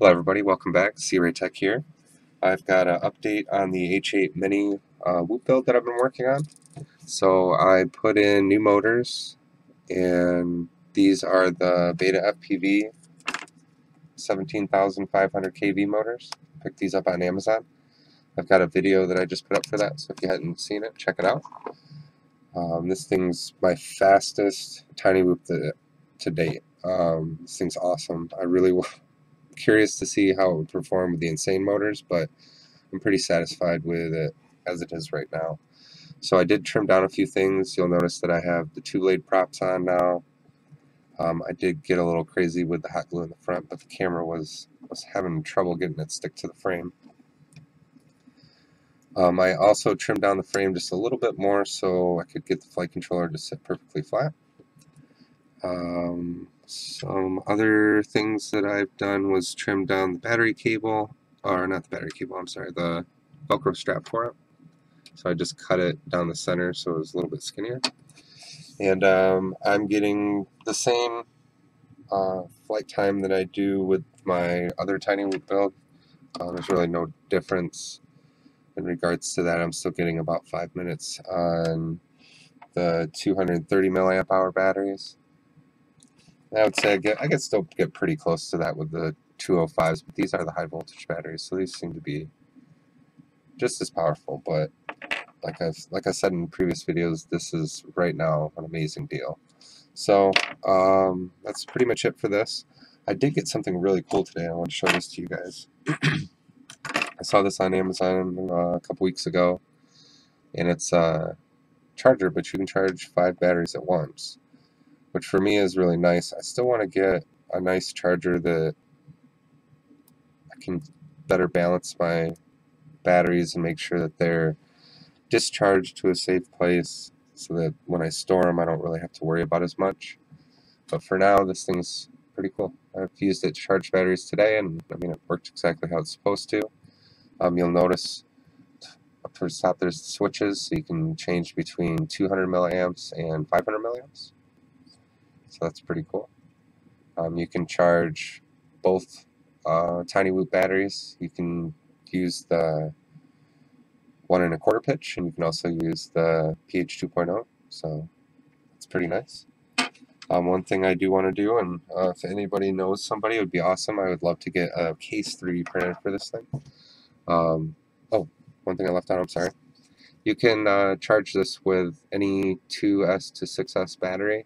Hello everybody, welcome back. C-Ray Tech here. I've got an update on the H8 Mini uh, Whoop build that I've been working on. So I put in new motors and these are the Beta FPV 17,500 kV motors. Picked these up on Amazon. I've got a video that I just put up for that, so if you hadn't seen it, check it out. Um, this thing's my fastest tiny whoop to, to date. Um, this thing's awesome. I really curious to see how it would perform with the Insane motors, but I'm pretty satisfied with it as it is right now. So I did trim down a few things. You'll notice that I have the two blade props on now. Um, I did get a little crazy with the hot glue in the front, but the camera was, was having trouble getting it stick to the frame. Um, I also trimmed down the frame just a little bit more so I could get the flight controller to sit perfectly flat. Um, some other things that I've done was trim down the battery cable, or not the battery cable, I'm sorry, the Velcro strap for it. So I just cut it down the center so it was a little bit skinnier. And um, I'm getting the same uh, flight time that I do with my other Tiny Whoop build. Uh, there's really no difference in regards to that. I'm still getting about 5 minutes on the 230 milliamp hour batteries. I would say I get I could still get pretty close to that with the 205s, but these are the high voltage batteries, so these seem to be just as powerful. But like I like I said in previous videos, this is right now an amazing deal. So um, that's pretty much it for this. I did get something really cool today. I want to show this to you guys. I saw this on Amazon uh, a couple weeks ago, and it's a charger, but you can charge five batteries at once which for me is really nice. I still want to get a nice charger that I can better balance my batteries and make sure that they're discharged to a safe place so that when I store them I don't really have to worry about as much. But for now this thing's pretty cool. I've used it to charge batteries today and I mean it worked exactly how it's supposed to. Um, you'll notice up towards the top there's switches so you can change between 200 milliamps and 500 milliamps so that's pretty cool. Um, you can charge both uh, Tiny Whoop batteries. You can use the one and a quarter pitch, and you can also use the PH 2.0. So it's pretty nice. Um, one thing I do want to do, and uh, if anybody knows somebody, it would be awesome. I would love to get a case 3D printed for this thing. Um, oh, one thing I left out, I'm sorry. You can uh, charge this with any 2S to 6S battery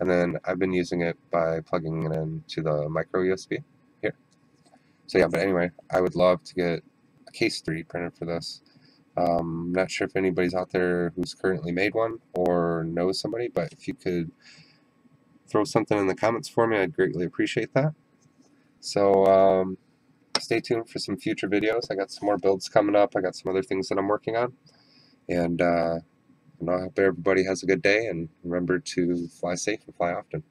and then I've been using it by plugging it into the micro USB here. So yeah, but anyway, I would love to get a case 3 printed for this. Um, not sure if anybody's out there who's currently made one or knows somebody, but if you could throw something in the comments for me, I'd greatly appreciate that. So um, stay tuned for some future videos. I got some more builds coming up. I got some other things that I'm working on. And uh, and I hope everybody has a good day and remember to fly safe and fly often.